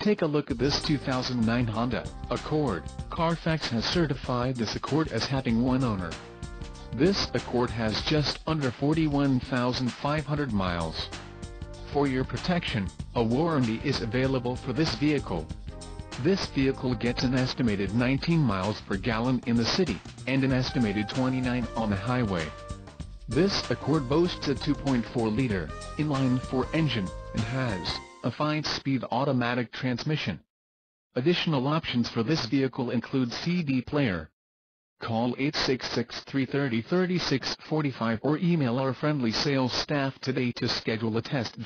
Take a look at this 2009 Honda Accord. Carfax has certified this Accord as having one owner. This Accord has just under 41,500 miles. For your protection, a warranty is available for this vehicle. This vehicle gets an estimated 19 miles per gallon in the city, and an estimated 29 on the highway. This Accord boasts a 2.4-liter, inline-four engine, and has a 5-speed automatic transmission. Additional options for this vehicle include CD player. Call 866-330-3645 or email our friendly sales staff today to schedule a test